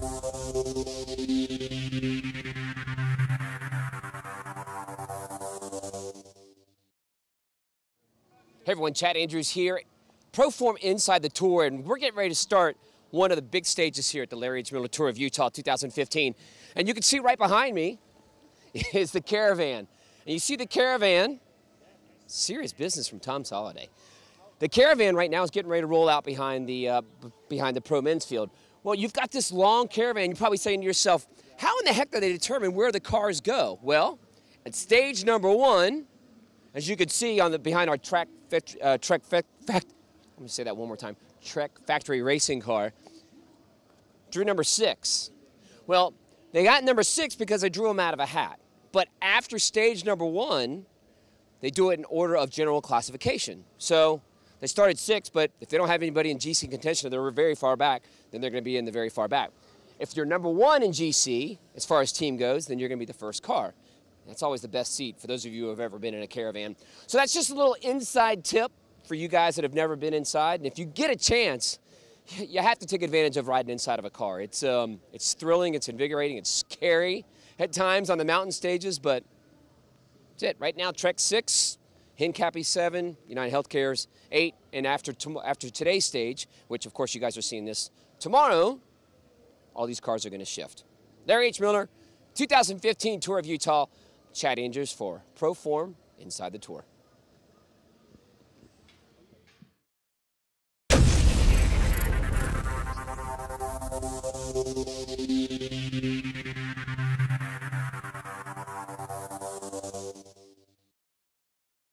Hey everyone, Chad Andrews here, Proform Inside the Tour, and we're getting ready to start one of the big stages here at the Larry H. Miller Tour of Utah 2015. And you can see right behind me is the caravan. And you see the caravan, serious business from Tom's Holiday. The caravan right now is getting ready to roll out behind the, uh, behind the pro men's field. Well, you've got this long caravan, you're probably saying to yourself, how in the heck do they determine where the cars go? Well, at stage number one, as you can see on the behind our track, uh, Trek fact, let me say that one more time. Trek factory racing car drew number six. Well, they got number six because they drew them out of a hat. But after stage number one, they do it in order of general classification. So they started six, but if they don't have anybody in GC contention they're very far back, then they're going to be in the very far back. If you're number one in GC, as far as team goes, then you're going to be the first car. That's always the best seat for those of you who have ever been in a caravan. So that's just a little inside tip for you guys that have never been inside. And if you get a chance, you have to take advantage of riding inside of a car. It's, um, it's thrilling, it's invigorating, it's scary at times on the mountain stages, but that's it. Right now, Trek 6, Hincapie 7, United Healthcare's 8, and after, after today's stage, which of course you guys are seeing this tomorrow, all these cars are going to shift. Larry H. Miller, 2015 Tour of Utah, Chad Andrews for Proform Inside the Tour.